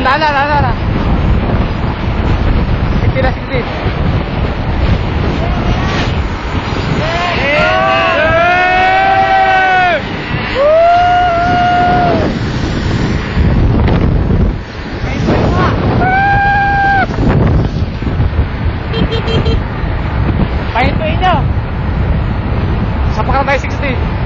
Anda, anda, anda, anda. Siktir lah, siktir. Pahintuin nyo! Sapakan tayo 60!